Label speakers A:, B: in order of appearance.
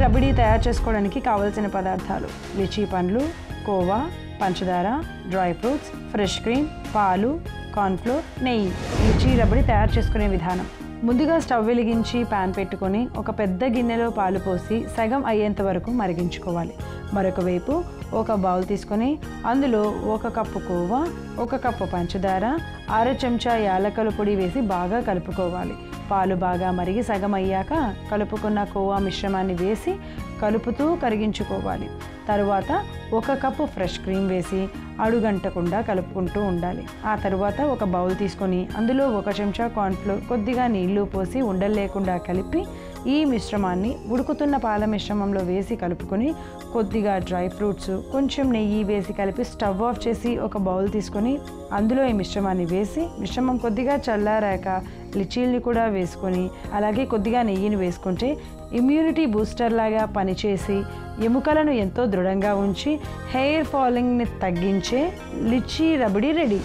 A: రబడీ తయారు చేసుకోవడానికి కావలసిన పదార్థాలు లిచీ పండ్లు కోవా పంచదార డ్రై ఫ్రూట్స్ ఫ్రెష్ క్రీమ్ పాలు కార్న్ఫ్లోర్ నెయ్యి. లిచీ రబడి తయారు చేసుకునే విధానం. ముందుగా స్టవ్ వెలిగించి పాన్ పెట్టుకొని ఒక పెద్ద గిన్నెలో పాలు పోసి సగం అయ్యేంత వరకు మరిగించుకోవాలి. మరొక వైపు ఒక బౌల్ తీసుకొని అందులో ఒక కప్పు కోవా ఒక కప్పు పంచదార అర చెంచా యాలకల పొడి వేసి బాగా కలుపుకోవాలి. పాలు బాగా మరిగి సగం అయ్యాక కలుపుకున్న కోవా మిశ్రమాన్ని వేసి కలుపుతూ కరిగించుకోవాలి. తరువాత ఒక కప్పు ఫ్రెష్ క్రీమ్ వేసి అడుగంటకుండా కలుపుకుంటూ ఉండాలి. ఆ తరువాత ఒక బౌల్ తీసుకొని అందులో ఒక చెంచా కార్న్ఫ్లోర్ కొద్దిగా నీళ్ళు పోసి ఉండలు లేకుండా కలిపి ఈ మిశ్రమాన్ని ఉడుకుతున్న పాల మిశ్రమంలో వేసి కలుపుకొని కొద్దిగా డ్రై ఫ్రూట్స్ కొంచెం నెయ్యి వేసి కలిపి స్టవ్ ఆఫ్ చేసి ఒక బౌల్ తీసుకొని అందులో ఈ మిశ్రమాన్ని వేసి మిశ్రమం కొద్దిగా చల్లారాక లిచీల్ని కూడా వేసుకొని అలాగే కొద్దిగా నెయ్యిని వేసుకుంటే ఇమ్యూనిటీ బూస్టర్ లాగా పనిచేసి ఎముకలను ఎంతో దృఢంగా ఉంచి హెయిర్ ఫాలింగ్ని తగ్గించే లిచీ రబడి రెడీ.